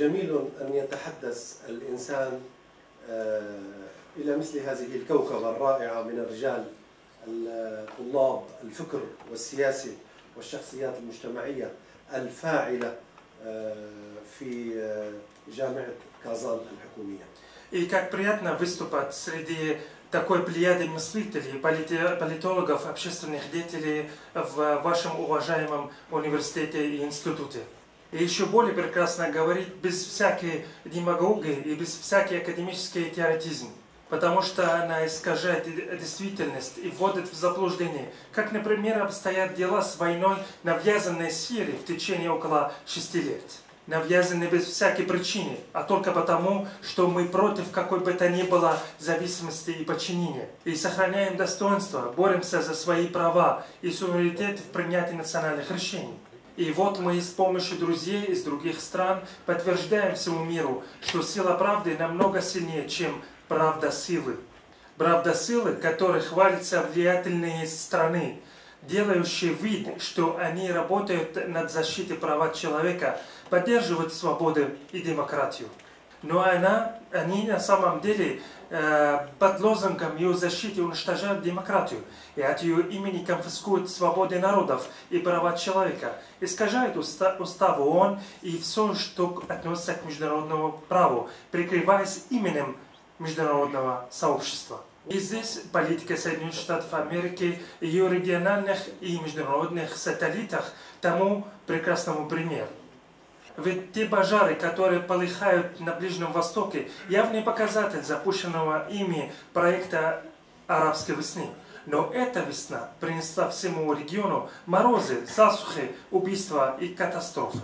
جميل أن يتحدث الإنسان آه، إلى مثل هذه الكوكبة الرائعة من الرجال الطلاب الفكر والسياسي والشخصيات المجتمعية الفاعلة آه، في آه، جامعة كازان الحكومية И как приятно выступать среди такой плеяды мыслителей, полити- политологов, общественных деятелей в вашем уважаемом университете и институте. И еще более прекрасно говорить без всякой демагогии и без всякой академической теоретизм. Потому что она искажает действительность и вводит в заблуждение. Как, например, обстоят дела с войной, навязанной Сирии в течение около шести лет навязаны без всякой причины, а только потому, что мы против какой бы то ни было зависимости и подчинения. И сохраняем достоинство, боремся за свои права и суверенитет в принятии национальных решений. И вот мы с помощью друзей из других стран подтверждаем всему миру, что сила правды намного сильнее, чем правда силы. Правда силы, которой хвалятся влиятельные страны, делающие вид, что они работают над защитой прав человека, поддерживают свободу и демократию. Но она, они на самом деле э, под лозунгом ее защиты уничтожают демократию и от ее имени конфискуют свободы народов и права человека, искажают уста, устав ООН и все, что относится к международному праву, прикрываясь именем международного сообщества. И здесь политика Соединенных Штатов Америки, ее региональных и международных сателлитах тому прекрасному примеру. Ведь те пожары, которые полыхают на Ближнем Востоке, явный показатель запущенного ими проекта арабской весны. Но эта весна принесла всему региону морозы, засухи, убийства и катастрофы.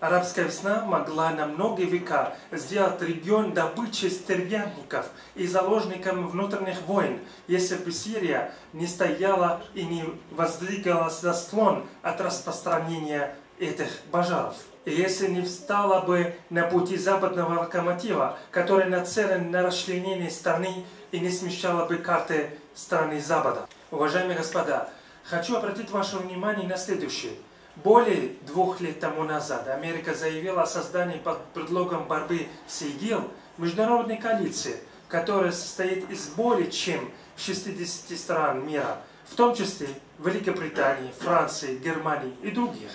Арабская весна могла на многие века сделать регион добычей стервятников и заложником внутренних войн, если бы Сирия не стояла и не воздвигала заслон от распространения этих пожаров. Если не встала бы на пути западного локомотива, который нацелен на расчленение страны и не смещала бы карты страны Запада. Уважаемые господа, хочу обратить ваше внимание на следующее. Более двух лет тому назад Америка заявила о создании под предлогом борьбы с ИГИЛ международной коалиции, которая состоит из более чем 60 стран мира, в том числе Великобритании, Франции, Германии и других.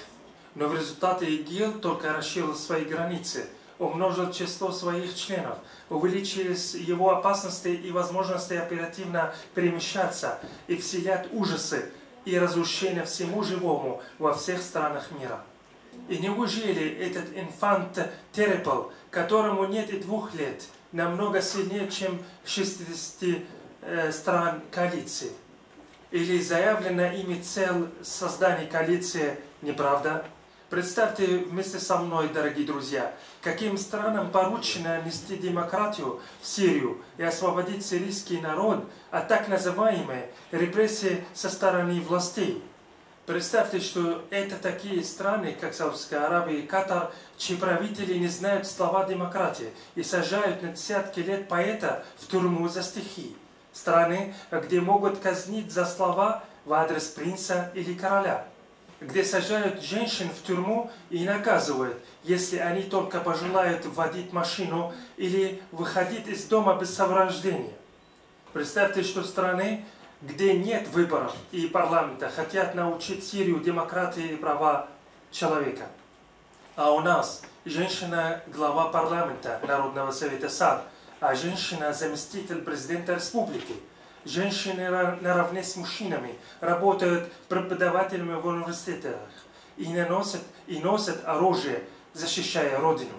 Но в результате ИГИЛ только расширил свои границы, умножил число своих членов, увеличились его опасности и возможности оперативно перемещаться и вселять ужасы и разрушения всему живому во всех странах мира. И неужели этот инфант Терепл, которому нет и двух лет, намного сильнее, чем 60 э, стран коалиции? Или заявлена ими цель создания коалиции неправда? Представьте вместе со мной, дорогие друзья, каким странам поручено нести демократию в Сирию и освободить сирийский народ от так называемой репрессии со стороны властей. Представьте, что это такие страны, как Саудовская Аравия и Катар, чьи правители не знают слова демократии и сажают на десятки лет поэта в тюрьму за стихи. Страны, где могут казнить за слова в адрес принца или короля где сажают женщин в тюрьму и наказывают, если они только пожелают водить машину или выходить из дома без сопровождения. Представьте, что страны, где нет выборов и парламента, хотят научить Сирию демократии и права человека. А у нас женщина глава парламента Народного совета САД, а женщина заместитель президента республики – Женщины наравне с мужчинами работают преподавателями в университетах и, наносят, и носят оружие, защищая Родину.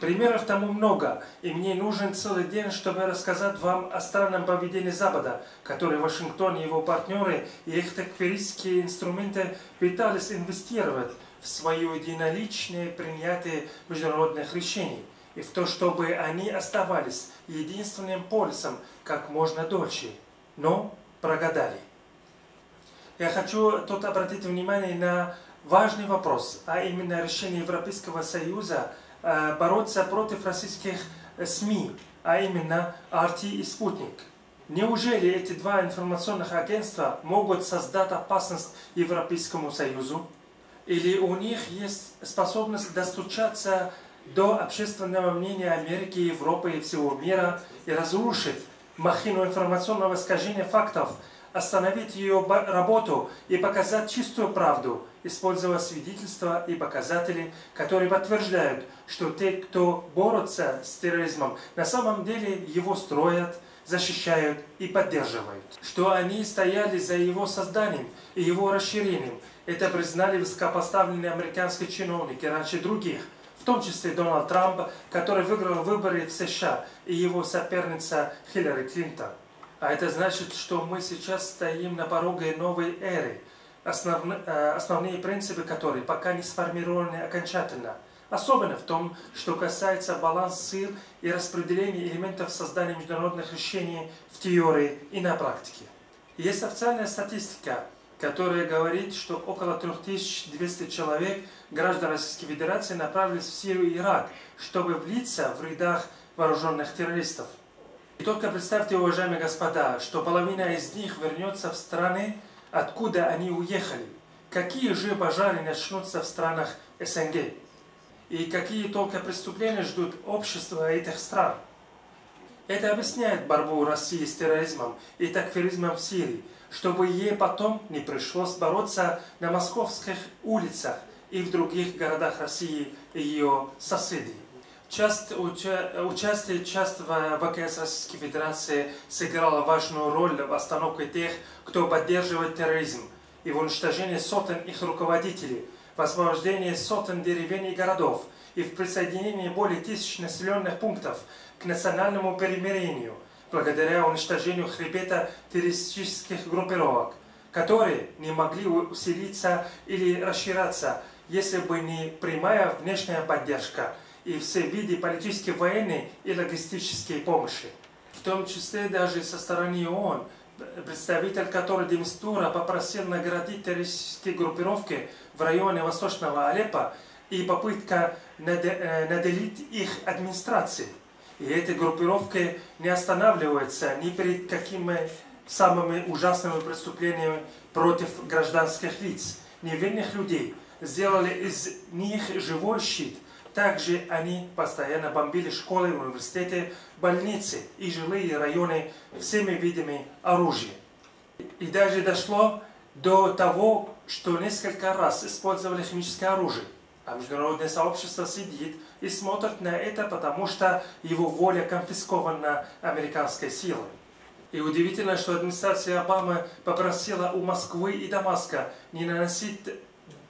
Примеров тому много, и мне нужен целый день, чтобы рассказать вам о странном поведении Запада, который Вашингтон и его партнеры и их такферистские инструменты пытались инвестировать в свое единоличное принятие международных решений и в то, чтобы они оставались единственным полюсом как можно дольше – но прогадали. Я хочу тут обратить внимание на важный вопрос, а именно решение Европейского Союза э, бороться против российских СМИ, а именно RT и Спутник. Неужели эти два информационных агентства могут создать опасность Европейскому Союзу? Или у них есть способность достучаться до общественного мнения Америки, Европы и всего мира и разрушить махину информационного искажения фактов, остановить ее работу и показать чистую правду, используя свидетельства и показатели, которые подтверждают, что те, кто борются с терроризмом, на самом деле его строят, защищают и поддерживают. Что они стояли за его созданием и его расширением. Это признали высокопоставленные американские чиновники раньше других, в том числе Дональд Трамп, который выиграл выборы в США, и его соперница Хиллари Клинтон. А это значит, что мы сейчас стоим на пороге новой эры, основны, э, основные принципы которой пока не сформированы окончательно. Особенно в том, что касается баланса сил и распределения элементов создания международных решений в теории и на практике. Есть официальная статистика, которая говорит, что около 3200 человек, граждан Российской Федерации, направились в Сирию и Ирак, чтобы влиться в рядах вооруженных террористов. И только представьте, уважаемые господа, что половина из них вернется в страны, откуда они уехали. Какие же пожары начнутся в странах СНГ? И какие только преступления ждут общества этих стран? Это объясняет борьбу России с терроризмом и такфиризмом в Сирии, чтобы ей потом не пришлось бороться на московских улицах и в других городах России ее соседей. Часть, уча, участие часть в ВКС Российской Федерации сыграло важную роль в остановке тех, кто поддерживает терроризм и в уничтожении сотен их руководителей, в освобождении сотен деревень и городов и в присоединении более тысяч населенных пунктов к национальному перемирению, благодаря уничтожению хребета террористических группировок, которые не могли усилиться или расширяться, если бы не прямая внешняя поддержка – и все виды политической, военной и логистической помощи. В том числе даже со стороны ООН, представитель которой Демистура попросил наградить террористические группировки в районе Восточного Алеппо и попытка э, наделить их администрацией. И эти группировки не останавливаются ни перед какими самыми ужасными преступлениями против гражданских лиц, невинных людей. Сделали из них живой щит, также они постоянно бомбили школы, университеты, больницы и жилые районы всеми видами оружия. И даже дошло до того, что несколько раз использовали химическое оружие. А международное сообщество сидит и смотрит на это, потому что его воля конфискована американской силой. И удивительно, что администрация Обамы попросила у Москвы и Дамаска не наносить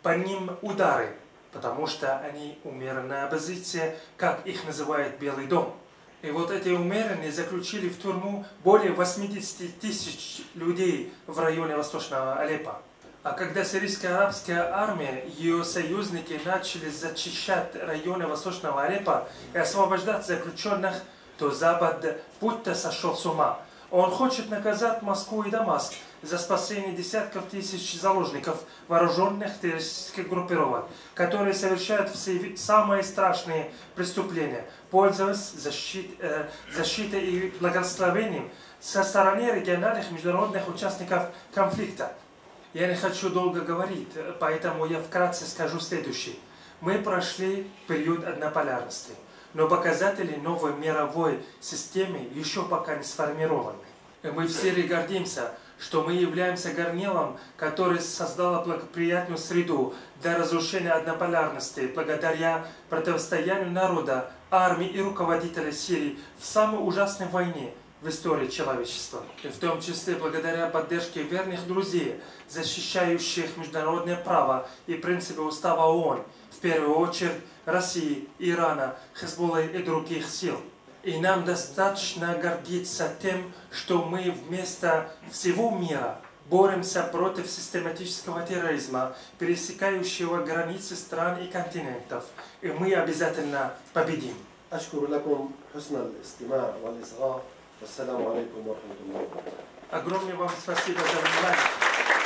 по ним удары, потому что они умеренная оппозиция, как их называет Белый дом. И вот эти умеренные заключили в тюрьму более 80 тысяч людей в районе Восточного Алеппо. А когда сирийская арабская армия и ее союзники начали зачищать районы Восточного Алеппо и освобождать заключенных, то Запад будто сошел с ума. Он хочет наказать Москву и Дамаск за спасение десятков тысяч заложников вооруженных террористических группировок, которые совершают все самые страшные преступления, пользуясь защит, э, защитой и благословением со стороны региональных международных участников конфликта. Я не хочу долго говорить, поэтому я вкратце скажу следующее. Мы прошли период однополярности, но показатели новой мировой системы еще пока не сформированы. Мы все гордимся, что мы являемся горнилом, который создал благоприятную среду для разрушения однополярности благодаря противостоянию народа, армии и руководителей Сирии в самой ужасной войне в истории человечества. И в том числе благодаря поддержке верных друзей, защищающих международное право и принципы устава ООН, в первую очередь России, Ирана, Хезболлы и других сил. И нам достаточно гордиться тем, что мы вместо всего мира боремся против систематического терроризма, пересекающего границы стран и континентов. И мы обязательно победим. أشكر لكم حسن الاستماع والإصغاء Ассаламу алейкум, Огромное вам спасибо за внимание.